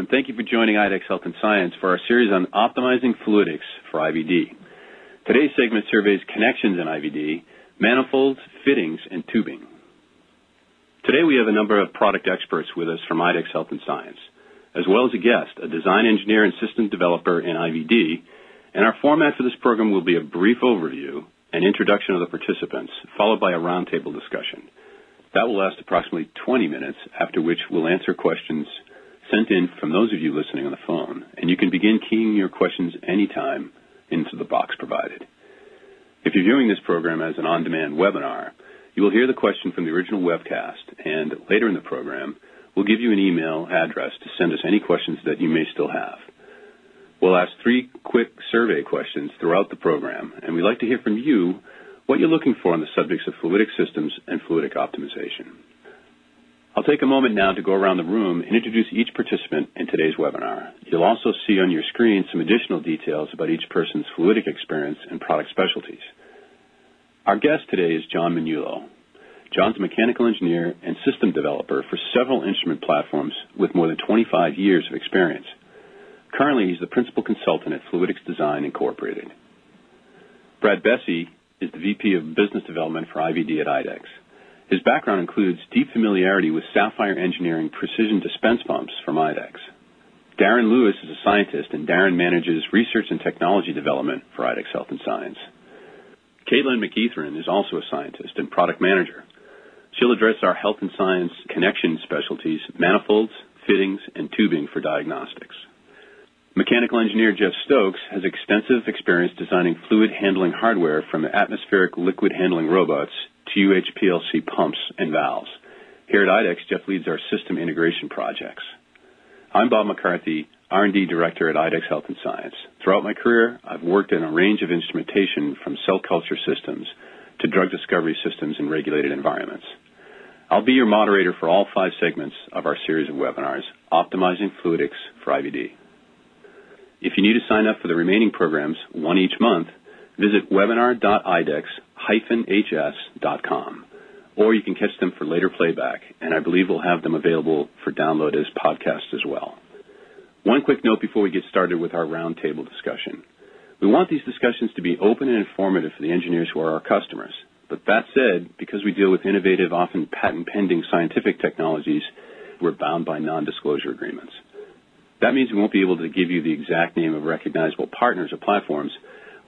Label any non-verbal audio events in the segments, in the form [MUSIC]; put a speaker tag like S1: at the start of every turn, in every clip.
S1: and thank you for joining IDEX Health and Science for our series on optimizing fluidics for IVD. Today's segment surveys connections in IVD, manifolds, fittings, and tubing. Today we have a number of product experts with us from IDEX Health and Science, as well as a guest, a design engineer and system developer in IVD, and our format for this program will be a brief overview and introduction of the participants, followed by a roundtable discussion. That will last approximately 20 minutes, after which we'll answer questions sent in from those of you listening on the phone, and you can begin keying your questions anytime into the box provided. If you're viewing this program as an on-demand webinar, you will hear the question from the original webcast, and later in the program, we'll give you an email address to send us any questions that you may still have. We'll ask three quick survey questions throughout the program, and we'd like to hear from you what you're looking for on the subjects of fluidic systems and fluidic optimization. Take a moment now to go around the room and introduce each participant in today's webinar. You'll also see on your screen some additional details about each person's fluidic experience and product specialties. Our guest today is John Minulo. John's a mechanical engineer and system developer for several instrument platforms with more than 25 years of experience. Currently, he's the principal consultant at Fluidics Design Incorporated. Brad Besse is the VP of Business Development for IVD at IDEX. His background includes deep familiarity with Sapphire Engineering precision dispense pumps from IDEX. Darren Lewis is a scientist, and Darren manages research and technology development for IDEX Health and Science. Caitlin McEachern is also a scientist and product manager. She'll address our health and science connection specialties, manifolds, fittings, and tubing for diagnostics. Mechanical engineer Jeff Stokes has extensive experience designing fluid handling hardware from atmospheric liquid handling robots to UHPLC pumps and valves. Here at IDEX, Jeff leads our system integration projects. I'm Bob McCarthy, R&D Director at IDEX Health and Science. Throughout my career, I've worked in a range of instrumentation from cell culture systems to drug discovery systems in regulated environments. I'll be your moderator for all five segments of our series of webinars, Optimizing Fluidics for IVD. If you need to sign up for the remaining programs, one each month, visit webinar.idex-hs.com, or you can catch them for later playback, and I believe we'll have them available for download as podcasts as well. One quick note before we get started with our roundtable discussion. We want these discussions to be open and informative for the engineers who are our customers. But that said, because we deal with innovative, often patent pending scientific technologies, we're bound by non disclosure agreements. That means we won't be able to give you the exact name of recognizable partners or platforms.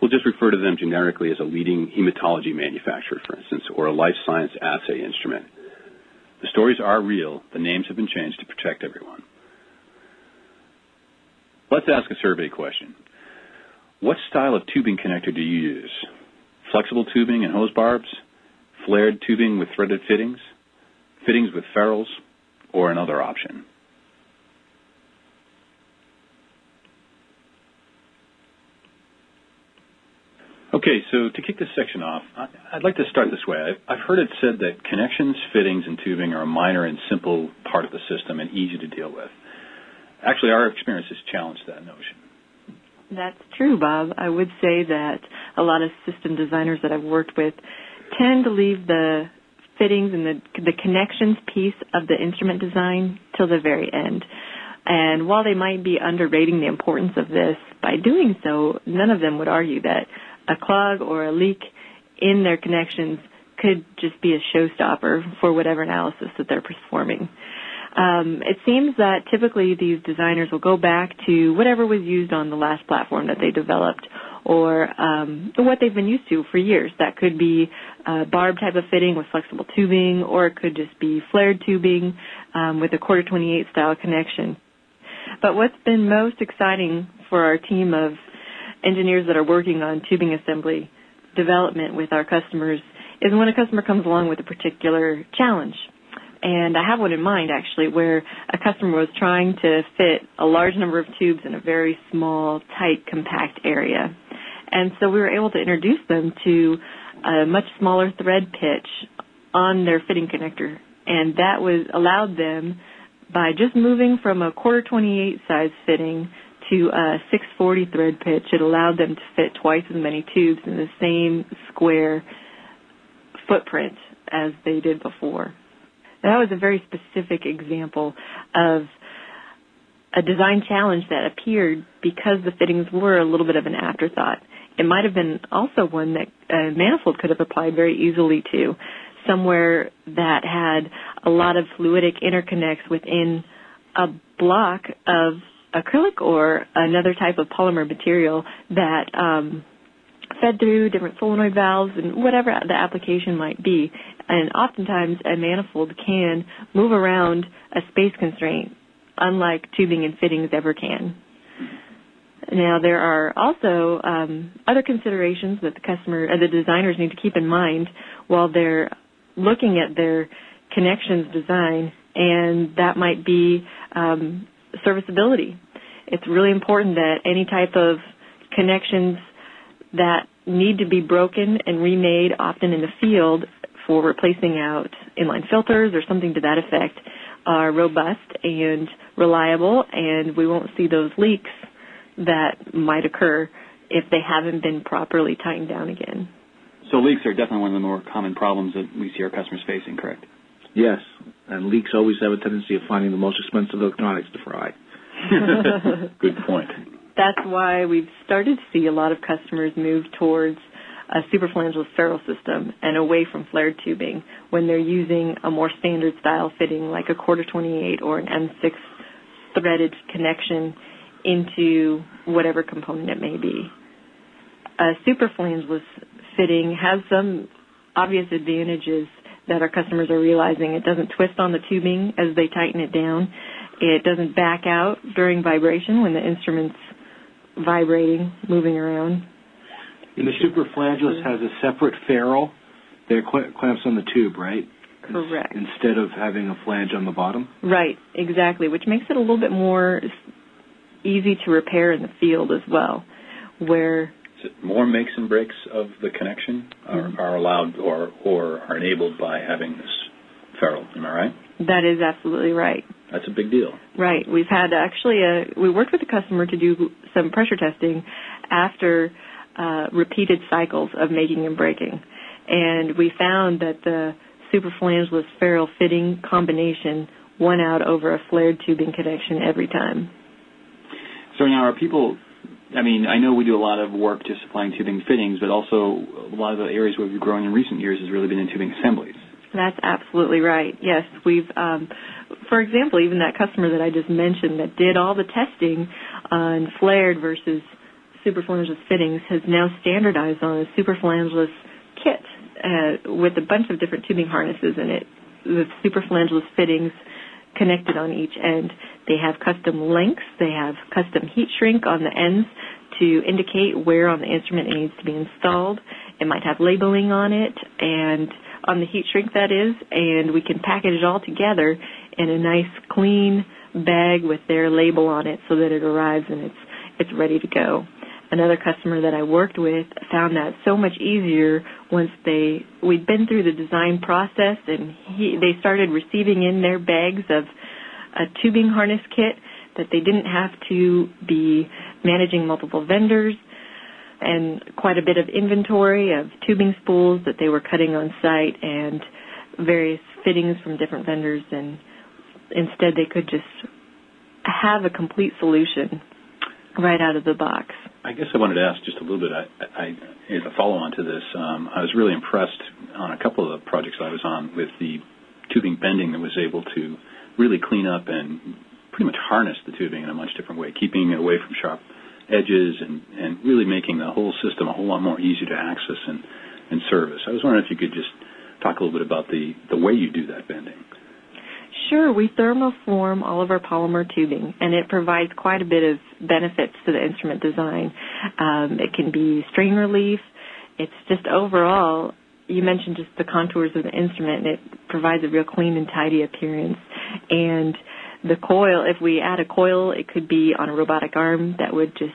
S1: We'll just refer to them generically as a leading hematology manufacturer, for instance, or a life science assay instrument. The stories are real. The names have been changed to protect everyone. Let's ask a survey question. What style of tubing connector do you use? Flexible tubing and hose barbs? Flared tubing with threaded fittings? Fittings with ferrules? Or another option? Okay, so to kick this section off, I'd like to start this way. I've heard it said that connections, fittings, and tubing are a minor and simple part of the system and easy to deal with. Actually, our experience has challenged that notion.
S2: That's true, Bob. I would say that a lot of system designers that I've worked with tend to leave the fittings and the, the connections piece of the instrument design till the very end. And while they might be underrating the importance of this, by doing so, none of them would argue that a clog or a leak in their connections could just be a showstopper for whatever analysis that they're performing. Um, it seems that typically these designers will go back to whatever was used on the last platform that they developed or um, what they've been used to for years. That could be a barb type of fitting with flexible tubing, or it could just be flared tubing um, with a quarter 28 style connection. But what's been most exciting for our team of engineers that are working on tubing assembly development with our customers is when a customer comes along with a particular challenge. And I have one in mind actually where a customer was trying to fit a large number of tubes in a very small, tight, compact area. And so we were able to introduce them to a much smaller thread pitch on their fitting connector. And that was allowed them by just moving from a quarter 28 size fitting to a 640 thread pitch, it allowed them to fit twice as many tubes in the same square footprint as they did before. that was a very specific example of a design challenge that appeared because the fittings were a little bit of an afterthought. It might have been also one that a manifold could have applied very easily to, somewhere that had a lot of fluidic interconnects within a block of acrylic or another type of polymer material that um, fed through different solenoid valves and whatever the application might be. And oftentimes a manifold can move around a space constraint, unlike tubing and fittings ever can. Now there are also um, other considerations that the customer, uh, the designers need to keep in mind while they're looking at their connections design, and that might be um, serviceability. It's really important that any type of connections that need to be broken and remade often in the field for replacing out inline filters or something to that effect are robust and reliable and we won't see those leaks that might occur if they haven't been properly tightened down again.
S3: So leaks are definitely one of the more common problems that we see our customers facing, correct?
S4: Yes, and leaks always have a tendency of finding the most expensive electronics to fry. [LAUGHS]
S1: Good point.
S2: That's why we've started to see a lot of customers move towards a superflangeless ferrule system and away from flared tubing when they're using a more standard style fitting like a quarter 28 or an M6 threaded connection into whatever component it may be. A superflangeless fitting has some obvious advantages that our customers are realizing. It doesn't twist on the tubing as they tighten it down. It doesn't back out during vibration when the instrument's vibrating, moving around.
S4: And the superflangeless has a separate ferrule that clamps on the tube, right?
S2: Correct.
S4: Instead of having a flange on the bottom?
S2: Right, exactly, which makes it a little bit more easy to repair in the field as well, where
S1: more makes and breaks of the connection are, mm-hmm. are allowed or, or are enabled by having this ferrule. Am I right?
S2: That is absolutely right.
S1: That's a big deal.
S2: Right. We've had actually a we worked with the customer to do some pressure testing after uh, repeated cycles of making and breaking, and we found that the superflangeless ferrule fitting combination won out over a flared tubing connection every time.
S3: So now, are people I mean, I know we do a lot of work just supplying tubing fittings, but also a lot of the areas where we've grown in recent years has really been in tubing assemblies.
S2: That's absolutely right. Yes, we've, um, for example, even that customer that I just mentioned that did all the testing on flared versus superflangeless fittings has now standardized on a superflangeless kit uh, with a bunch of different tubing harnesses in it. The superflangeless fittings connected on each end. They have custom links. They have custom heat shrink on the ends to indicate where on the instrument it needs to be installed. It might have labeling on it and on the heat shrink that is, and we can package it all together in a nice clean bag with their label on it so that it arrives and it's it's ready to go. Another customer that I worked with found that so much easier once they we'd been through the design process and he they started receiving in their bags of a tubing harness kit that they didn't have to be managing multiple vendors and quite a bit of inventory of tubing spools that they were cutting on site and various fittings from different vendors and instead they could just have a complete solution right out of the box.
S1: I guess I wanted to ask just a little bit. I, I as a follow on to this, um, I was really impressed on a couple of the projects I was on with the tubing bending that was able to really clean up and pretty much harness the tubing in a much different way, keeping it away from sharp edges and, and really making the whole system a whole lot more easy to access and, and service. I was wondering if you could just talk a little bit about the, the way you do that bending.
S2: Sure, we thermoform all of our polymer tubing, and it provides quite a bit of benefits to the instrument design. Um, it can be strain relief. It's just overall, you mentioned just the contours of the instrument, and it provides a real clean and tidy appearance. And the coil, if we add a coil, it could be on a robotic arm that would just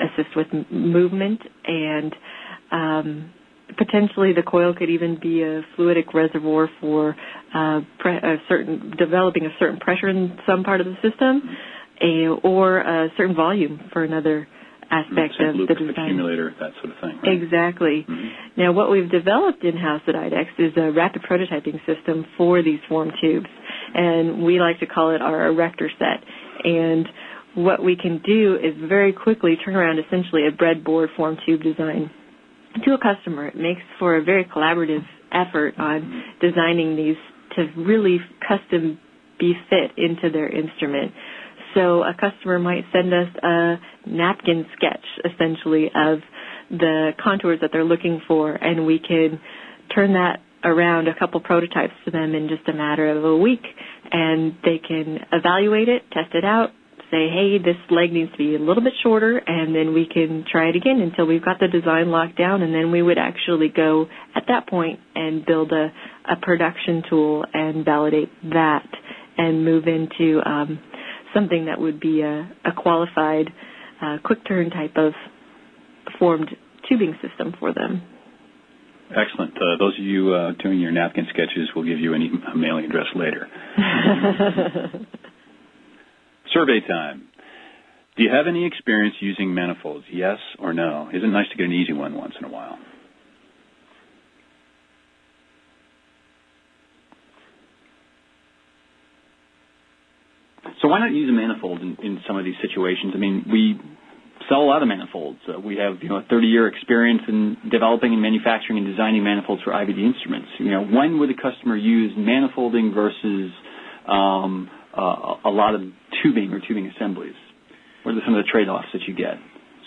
S2: assist with movement and um, potentially the coil could even be a fluidic reservoir for uh, pre- a certain developing a certain pressure in some part of the system, a, or a certain volume for another aspect
S1: of
S2: the design.
S1: accumulator, that sort of thing. Right?
S2: Exactly. Mm-hmm. Now, what we've developed in house at IDEX is a rapid prototyping system for these form tubes, and we like to call it our erector set. And what we can do is very quickly turn around essentially a breadboard form tube design to a customer. It makes for a very collaborative effort on designing these to really custom be fit into their instrument. So a customer might send us a napkin sketch essentially of the contours that they're looking for and we can turn that around a couple prototypes to them in just a matter of a week and they can evaluate it, test it out, say, hey, this leg needs to be a little bit shorter, and then we can try it again until we've got the design locked down, and then we would actually go at that point and build a, a production tool and validate that and move into um, something that would be a, a qualified uh, quick turn type of formed tubing system for them.
S1: Excellent. Uh, those of you uh, doing your napkin sketches will give you an e- mailing address later. [LAUGHS] Survey time. Do you have any experience using manifolds? Yes or no? Isn't it nice to get an easy one once in a while?
S3: So why not use a manifold in, in some of these situations? I mean, we sell a lot of manifolds. Uh, we have you know a 30 year experience in developing and manufacturing and designing manifolds for IVD instruments. You know, when would a customer use manifolding versus um, uh, a lot of tubing or tubing assemblies? What are some of the trade offs that you get?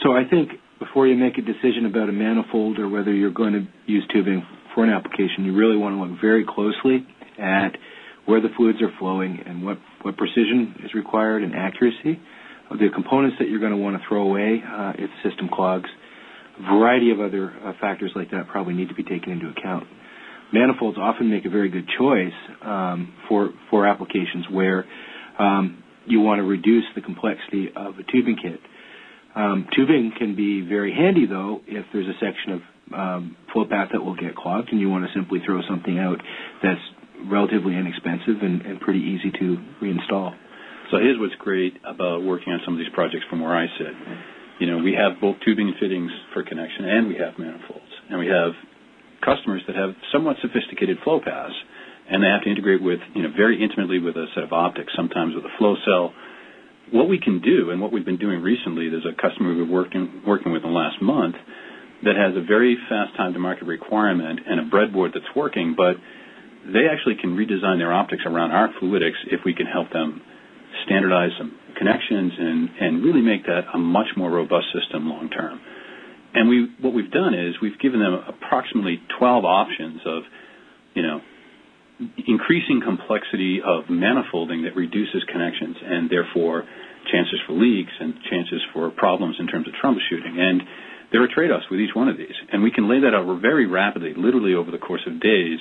S4: So I think before you make a decision about a manifold or whether you're going to use tubing for an application, you really want to look very closely at where the fluids are flowing and what, what precision is required and accuracy the components that you're going to want to throw away uh, if the system clogs. A variety of other uh, factors like that probably need to be taken into account. Manifolds often make a very good choice um, for for applications where um, you want to reduce the complexity of a tubing kit. Um, tubing can be very handy though if there's a section of um, flow path that will get clogged and you want to simply throw something out that's relatively inexpensive and, and pretty easy to reinstall.
S1: So here's what's great about working on some of these projects from where I sit. You know, we have both tubing and fittings for connection, and we have manifolds, and we have customers that have somewhat sophisticated flow paths, and they have to integrate with, you know, very intimately with a set of optics, sometimes with a flow cell. What we can do, and what we've been doing recently, there's a customer we've working working with in the last month that has a very fast time to market requirement and a breadboard that's working, but they actually can redesign their optics around our fluidics if we can help them standardize some connections and, and really make that a much more robust system long term. And we, what we've done is we've given them approximately 12 options of, you know, increasing complexity of manifolding that reduces connections and therefore chances for leaks and chances for problems in terms of troubleshooting. And there are trade-offs with each one of these, and we can lay that out very rapidly, literally over the course of days,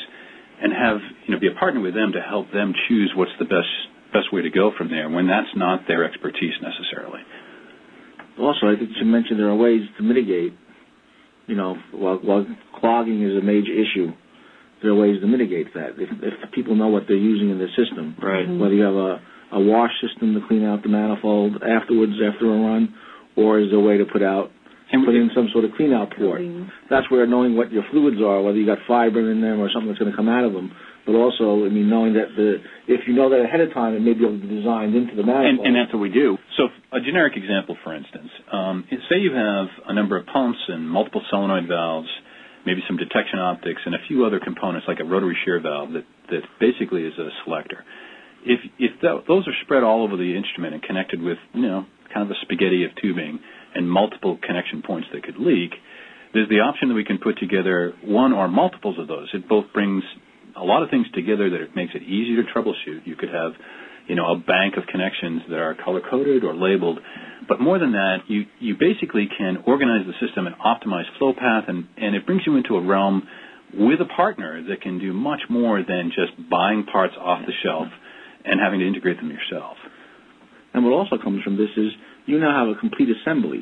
S1: and have you know be a partner with them to help them choose what's the best best way to go from there when that's not their expertise necessarily.
S5: Also, I think you mentioned there are ways to mitigate. You know, while, while clogging is a major issue, there are ways to mitigate that. If, if people know what they're using in the system,
S3: right?
S2: Mm-hmm.
S5: Whether you have a, a wash system to clean out the manifold afterwards after a run, or is there a way to put out and put in some sort of clean out port. That's where knowing what your fluids are, whether you got fiber in them or something that's going to come out of them, but also, I mean, knowing that the if you know that ahead of time, it may be able to be designed into the manifold.
S1: And, and that's what we do. So, a generic example, for instance, um, say you have a number of pumps and multiple solenoid valves, maybe some detection optics, and a few other components like a rotary shear valve that that basically is a selector. If if th- those are spread all over the instrument and connected with you know kind of a spaghetti of tubing and multiple connection points that could leak, there's the option that we can put together one or multiples of those. It both brings a lot of things together that it makes it easy to troubleshoot. You could have, you know, a bank of connections that are color coded or labeled. But more than that, you, you basically can organize the system and optimize flow path and, and it brings you into a realm with a partner that can do much more than just buying parts off the shelf and having to integrate them yourself.
S5: And what also comes from this is you now have a complete assembly,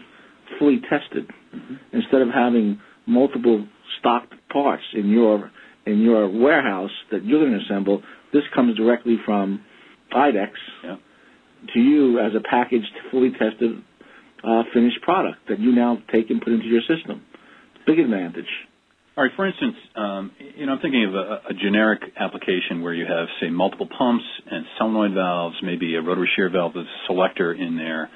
S5: fully tested, mm-hmm. instead of having multiple stocked parts in your in your warehouse that you're going to assemble. This comes directly from IDEX
S1: yeah.
S5: to you as a packaged, fully tested, uh, finished product that you now take and put into your system. Big advantage.
S1: All right. For instance, um, you know, I'm thinking of a, a, generic application where you have, say, multiple pumps and solenoid valves, maybe a rotary shear valve with a selector in there.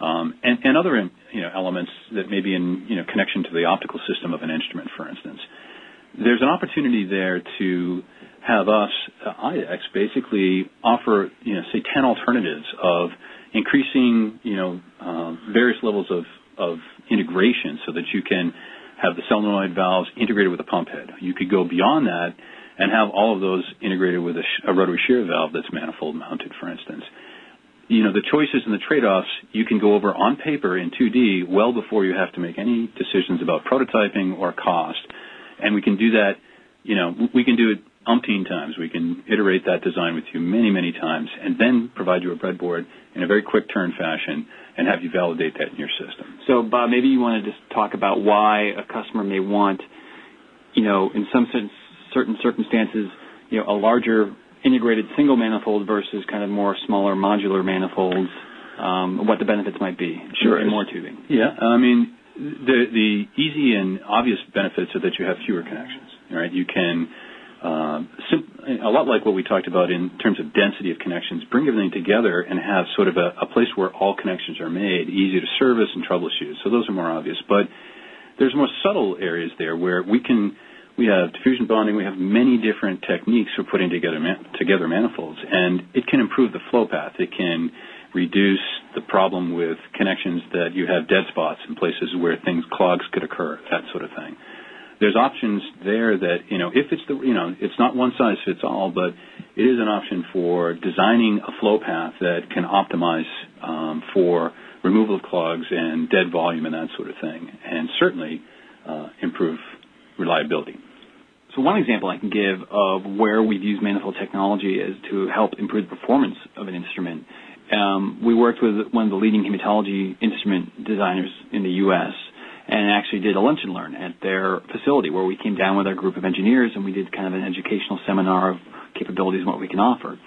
S1: um, and, and other you know, elements that may be in you know, connection to the optical system of an instrument, for instance. There's an opportunity there to have us, uh, IDEX, basically offer, you know, say 10 alternatives of increasing, you know, uh, various levels of, of integration so that you can have the solenoid valves integrated with a pump head. You could go beyond that and have all of those integrated with a, sh- a rotary shear valve that's manifold mounted, for instance you know, the choices and the trade-offs you can go over on paper in 2D well before you have to make any decisions about prototyping or cost. And we can do that, you know, we can do it umpteen times. We can iterate that design with you many, many times and then provide you a breadboard in a very quick turn fashion and have you validate that in your system.
S3: So, Bob, maybe you want to just talk about why a customer may want, you know, in some sense, certain circumstances, you know, a larger integrated single manifold versus kind of more smaller modular manifolds, um, what the benefits might be.
S1: Sure.
S3: More tubing.
S1: Yeah. I mean, the the easy and obvious benefits are that you have fewer connections. Right? You can uh, sim- a lot like what we talked about in terms of density of connections, bring everything together and have sort of a, a place where all connections are made, easy to service and troubleshoot. So those are more obvious. But there's more subtle areas there where we can we have diffusion bonding. We have many different techniques for putting together man- together manifolds, and it can improve the flow path. It can reduce the problem with connections that you have dead spots in places where things clogs could occur, that sort of thing. There's options there that you know if it's the you know it's not one size fits all, but it is an option for designing a flow path that can optimize um, for removal of clogs and dead volume and that sort of thing, and certainly uh, improve reliability.
S3: So one example I can give of where we've used manifold technology is to help improve the performance of an instrument. Um, we worked with one of the leading hematology instrument designers in the U.S. and actually did a lunch and learn at their facility where we came down with our group of engineers and we did kind of an educational seminar of capabilities and what we can offer.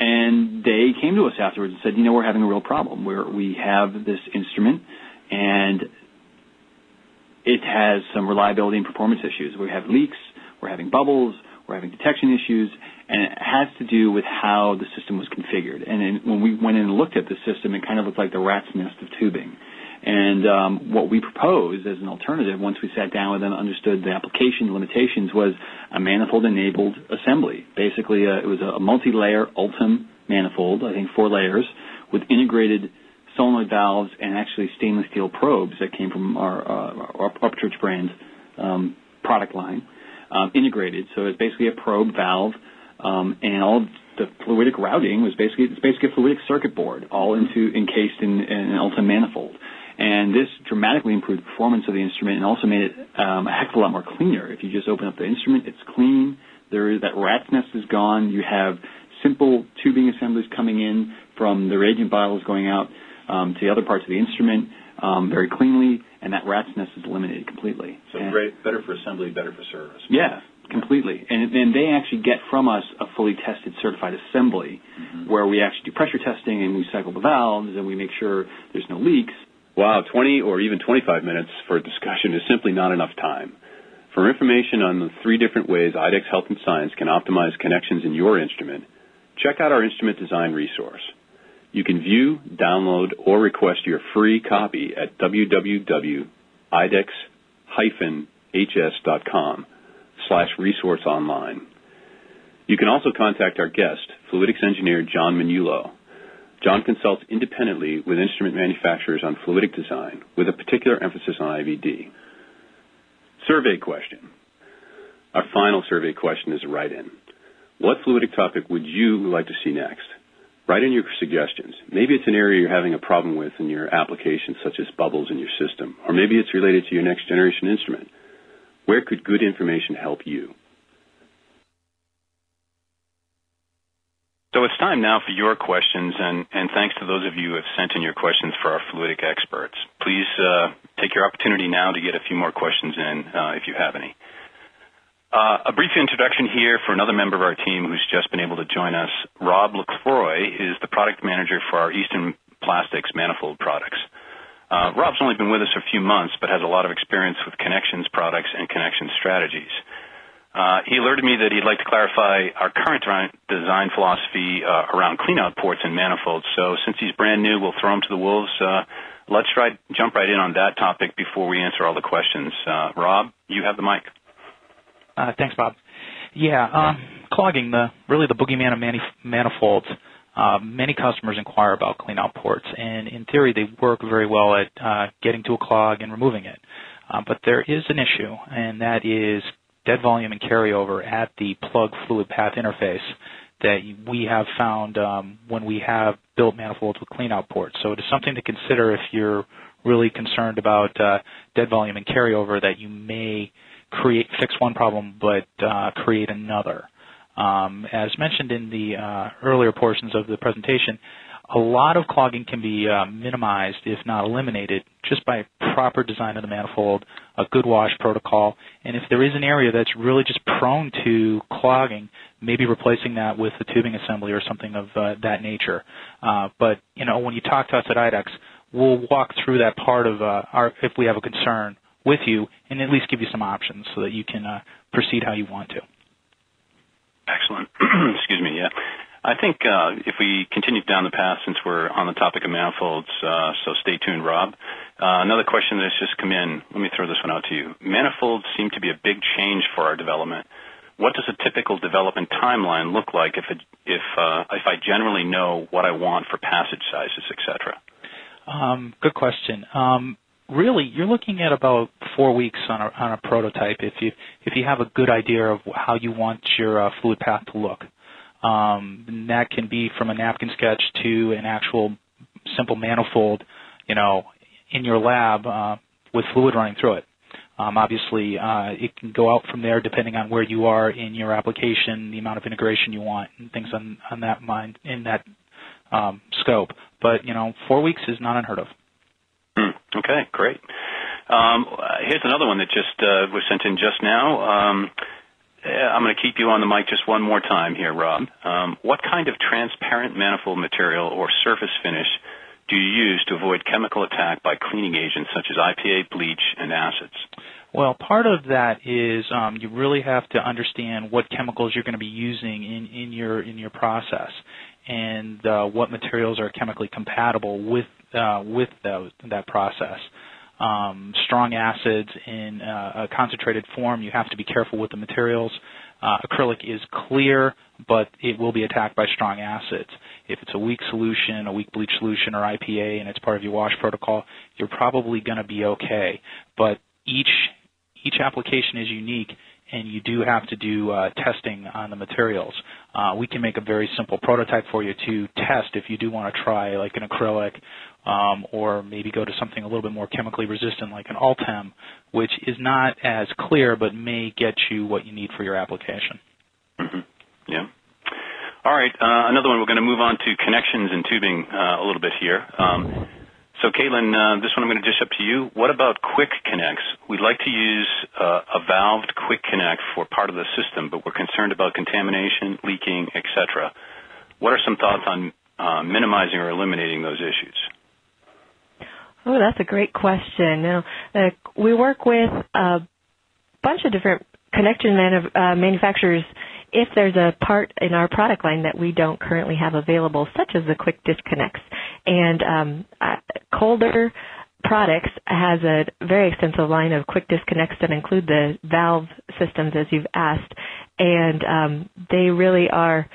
S3: And they came to us afterwards and said, you know, we're having a real problem where we have this instrument and it has some reliability and performance issues. We have leaks, we're having bubbles, we're having detection issues, and it has to do with how the system was configured. And then when we went in and looked at the system, it kind of looked like the rat's nest of tubing. And um, what we proposed as an alternative, once we sat down with them, and understood the application limitations, was a manifold-enabled assembly. Basically, uh, it was a multi-layer Ultem manifold, I think four layers, with integrated solenoid valves and actually stainless steel probes that came from our, uh, our Upchurch brand um, product line um, integrated. So it's basically a probe valve, um, and all the fluidic routing was basically it's basically a fluidic circuit board, all into encased in, in an Ultem manifold. And this dramatically improved the performance of the instrument and also made it um, a heck of a lot more cleaner. If you just open up the instrument, it's clean. There is that rat's nest is gone. You have simple tubing assemblies coming in from the reagent bottles going out um, to the other parts of the instrument um, very cleanly and that rat's nest is eliminated completely.
S1: So and great, better for assembly, better for service.
S3: Yeah, completely. And then they actually get from us a fully tested certified assembly mm-hmm. where we actually do pressure testing and we cycle the valves and we make sure there's no leaks.
S1: Wow, 20 or even 25 minutes for a discussion is simply not enough time. For information on the three different ways IDEX Health and Science can optimize connections in your instrument, check out our instrument design resource. You can view, download, or request your free copy at www.idex-hs.com slash resource online. You can also contact our guest, fluidics engineer John Minulo. John consults independently with instrument manufacturers on fluidic design, with a particular emphasis on IVD. Survey question. Our final survey question is a write-in. What fluidic topic would you like to see next? Write in your suggestions. Maybe it's an area you're having a problem with in your application, such as bubbles in your system, or maybe it's related to your next generation instrument. Where could good information help you? So it's time now for your questions, and, and thanks to those of you who have sent in your questions for our fluidic experts. Please uh, take your opportunity now to get a few more questions in uh, if you have any. Uh, a brief introduction here for another member of our team who's just been able to join us. Rob Lacroix is the product manager for our Eastern Plastics manifold products. Uh, Rob's only been with us a few months, but has a lot of experience with connections products and connection strategies. Uh, he alerted me that he'd like to clarify our current design philosophy uh, around cleanout ports and manifolds. So since he's brand new, we'll throw him to the wolves. Uh, let's try jump right in on that topic before we answer all the questions. Uh, Rob, you have the mic.
S6: Uh, thanks, Bob. Yeah, um, clogging the really the boogeyman of manif- manifolds. Uh, many customers inquire about cleanout ports, and in theory, they work very well at uh, getting to a clog and removing it. Uh, but there is an issue, and that is dead volume and carryover at the plug fluid path interface that we have found um, when we have built manifolds with cleanout ports. So it is something to consider if you're really concerned about uh, dead volume and carryover that you may create fix one problem but uh, create another. Um, as mentioned in the uh, earlier portions of the presentation, a lot of clogging can be uh, minimized, if not eliminated, just by proper design of the manifold, a good wash protocol, and if there is an area that's really just prone to clogging, maybe replacing that with a tubing assembly or something of uh, that nature. Uh, but you know, when you talk to us at IDEX, we'll walk through that part of uh, our if we have a concern with you, and at least give you some options so that you can uh, proceed how you want to.
S1: Excellent. [CLEARS THROAT] Excuse me. Yeah. I think uh, if we continue down the path, since we're on the topic of manifolds, uh, so stay tuned, Rob. Uh, another question that's just come in. Let me throw this one out to you. Manifolds seem to be a big change for our development. What does a typical development timeline look like if it, if uh, if I generally know what I want for passage sizes, etc.?
S6: Um, good question. Um, really, you're looking at about four weeks on a, on a prototype if you if you have a good idea of how you want your uh, fluid path to look. Um, that can be from a napkin sketch to an actual simple manifold, you know, in your lab uh, with fluid running through it. Um, obviously, uh, it can go out from there depending on where you are in your application, the amount of integration you want, and things on, on that mind in that um, scope. But you know, four weeks is not unheard of.
S1: Okay, great. Um, here's another one that just uh, was sent in just now. Um, I'm going to keep you on the mic just one more time here, Rob. Um, what kind of transparent manifold material or surface finish do you use to avoid chemical attack by cleaning agents such as IPA, bleach, and acids?
S6: Well, part of that is um, you really have to understand what chemicals you're going to be using in, in your in your process, and uh, what materials are chemically compatible with uh, with those, that process um, strong acids in uh, a concentrated form, you have to be careful with the materials. Uh, acrylic is clear, but it will be attacked by strong acids. If it's a weak solution, a weak bleach solution, or IPA, and it's part of your wash protocol, you're probably going to be okay. But each each application is unique, and you do have to do uh, testing on the materials. Uh, we can make a very simple prototype for you to test if you do want to try like an acrylic um, or maybe go to something a little bit more chemically resistant like an Ultem, which is not as clear but may get you what you need for your application.
S1: Mm-hmm. Yeah. All right, uh, another one. We're going to move on to connections and tubing uh, a little bit here. Um, so, Caitlin, uh, this one I'm going to dish up to you. What about quick connects? We'd like to use uh, a valved quick connect for part of the system, but we're concerned about contamination, leaking, etc. What are some thoughts on uh, minimizing or eliminating those issues?
S2: Oh, that's a great question. Now, uh, we work with a bunch of different connection manu- uh, manufacturers if there's a part in our product line that we don't currently have available, such as the quick disconnects. And um, uh, Colder Products has a very extensive line of quick disconnects that include the valve systems, as you've asked, and um, they really are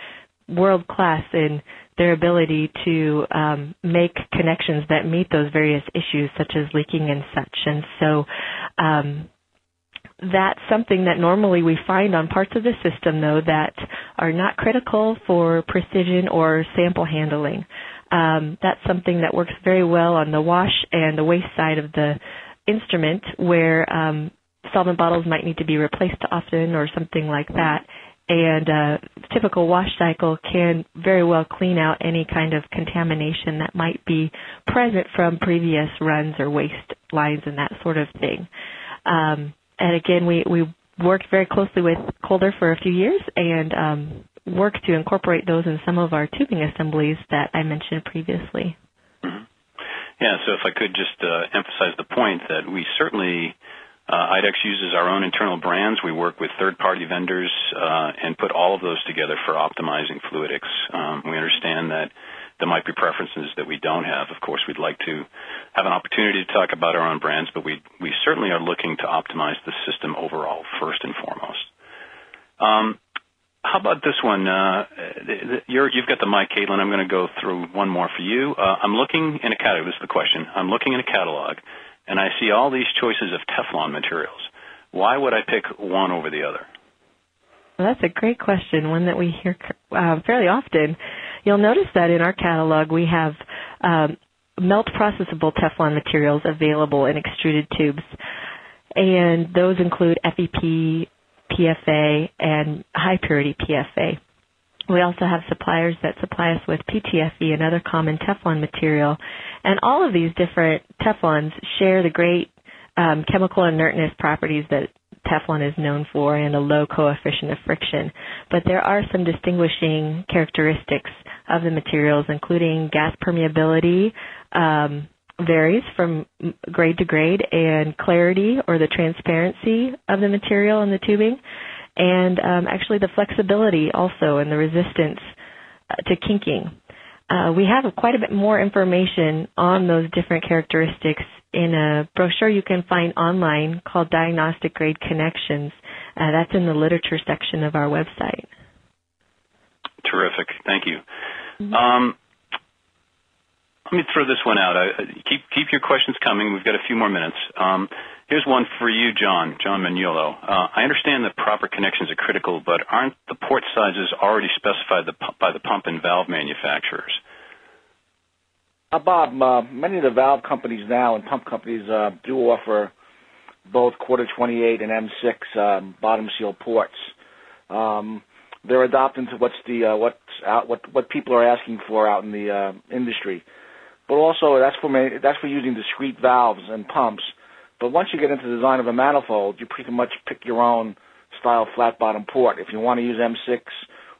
S2: world class in their ability to um, make connections that meet those various issues, such as leaking and such. And so um, that's something that normally we find on parts of the system, though, that are not critical for precision or sample handling. Um, that's something that works very well on the wash and the waste side of the instrument, where um, solvent bottles might need to be replaced often or something like that and a typical wash cycle can very well clean out any kind of contamination that might be present from previous runs or waste lines and that sort of thing. Um, and again, we, we worked very closely with Colder for a few years and um, worked to incorporate those in some of our tubing assemblies that I mentioned previously.
S1: Mm-hmm. Yeah, so if I could just uh, emphasize the point that we certainly uh, Uh, IDEX uses our own internal brands. We work with third-party vendors uh, and put all of those together for optimizing fluidics. Um, we understand that there might be preferences that we don't have. Of course, we'd like to have an opportunity to talk about our own brands, but we we certainly are looking to optimize the system overall first and foremost. Um, how about this one? Uh, you have got the mic, Caitlin. I'm going to go through one more for you. Uh, I'm looking in a catalog. This is the question. I'm looking in a catalog, and I see all these choices of Teflon materials. Why would I pick one over the other?
S2: Well, that's a great question, one that we hear uh, fairly often. You'll notice that in our catalog we have um, melt processable Teflon materials available in extruded tubes. And those include FEP, PFA, and high purity PFA. We also have suppliers that supply us with PTFE, another common Teflon material. And all of these different Teflons share the great um, chemical inertness properties that Teflon is known for and a low coefficient of friction. But there are some distinguishing characteristics of the materials, including gas permeability, um, varies from grade to grade, and clarity or the transparency of the material in the tubing, and um, actually the flexibility also and the resistance uh, to kinking. Uh, we have quite a bit more information on those different characteristics in a brochure you can find online called Diagnostic Grade Connections. Uh, that's in the literature section of our website.
S1: Terrific. Thank you. Mm-hmm. Um, let me throw this one out. I, keep keep your questions coming. We've got a few more minutes. Um, here's one for you, John. John Magnolo. Uh, I understand that proper connections are critical, but aren't the port sizes already specified the, by the pump and valve manufacturers?
S5: Uh, Bob, uh, many of the valve companies now and pump companies uh, do offer both quarter 28 and M6 um, bottom seal ports. Um, they're adopting to what's the uh, what's out, what what people are asking for out in the uh, industry. But also that's for that's for using discrete valves and pumps. But once you get into the design of a manifold, you pretty much pick your own style flat bottom port. If you want to use M6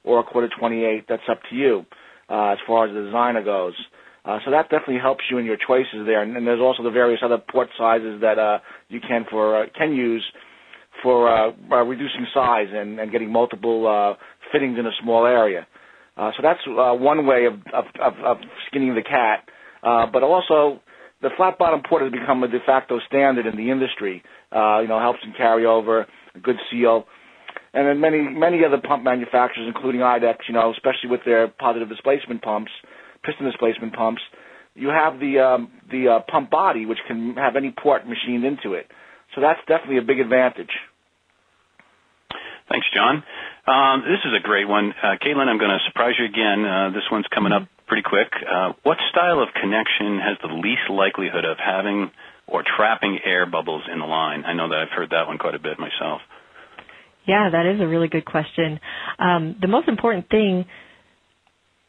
S5: or a quarter 28, that's up to you uh, as far as the designer goes. Uh, so that definitely helps you in your choices there. And, and there's also the various other port sizes that uh, you can for uh, can use for uh, uh, reducing size and, and getting multiple uh, fittings in a small area. Uh, so that's uh, one way of, of, of, of skinning the cat. Uh, but also, the flat bottom port has become a de facto standard in the industry. Uh, you know, helps in carryover, a good seal, and then many many other pump manufacturers, including IDEX, you know, especially with their positive displacement pumps, piston displacement pumps, you have the um, the uh, pump body, which can have any port machined into it. So that's definitely a big advantage.
S1: Thanks, John. Um, this is a great one. Uh, Caitlin, I'm going to surprise you again. Uh, this one's coming up pretty quick. Uh, what style of connection has the least likelihood of having or trapping air bubbles in the line? I know that I've heard that one quite a bit myself.
S2: Yeah, that is a really good question. Um, the most important thing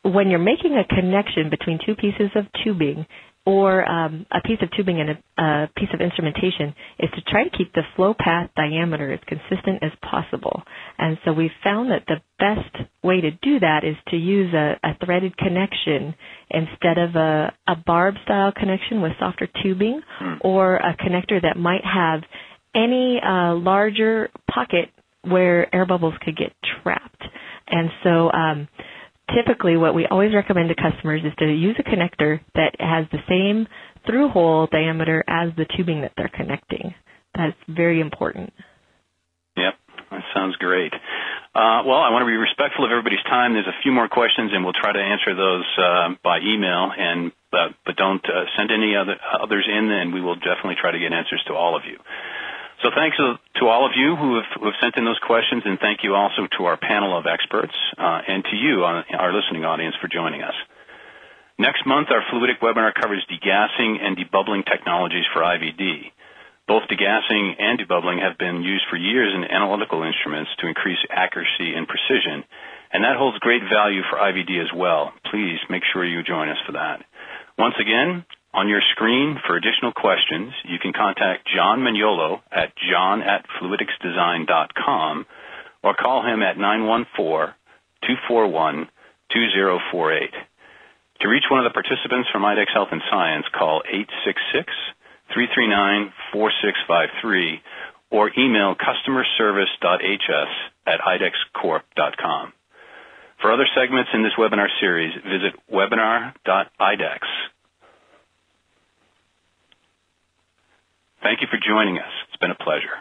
S2: when you're making a connection between two pieces of tubing or um, a piece of tubing and a, a, piece of instrumentation is to try to keep the flow path diameter as consistent as possible. And so we've found that the best way to do that is to use a, a threaded connection instead of a, a barb style connection with softer tubing hmm. or a connector that might have any uh, larger pocket where air bubbles could get trapped. And so um, typically what we always recommend to customers is to use a connector that has the same through hole diameter as the tubing that they're connecting. That's very important.
S1: Yep, that sounds great. Uh, well, I want to be respectful of everybody's time. There's a few more questions, and we'll try to answer those uh, by email. And but but don't uh, send any other others in, and we will definitely try to get answers to all of you. So thanks to all of you who have, who have, sent in those questions, and thank you also to our panel of experts uh, and to you, our listening audience, for joining us. Next month, our fluidic webinar covers degassing and debubbling technologies for IVD. Both degassing and debubbling have been used for years in analytical instruments to increase accuracy and precision, and that holds great value for IVD as well. Please make sure you join us for that. Once again, on your screen, for additional questions, you can contact John Magnolo at john at fluidicsdesign.com or call him at 914-241-2048. To reach one of the participants from IDEX Health and Science, call 866-339-4653 or email customerservice.hs at idexcorp.com. For other segments in this webinar series, visit webinar.idex. Thank you for joining us. It's been a pleasure.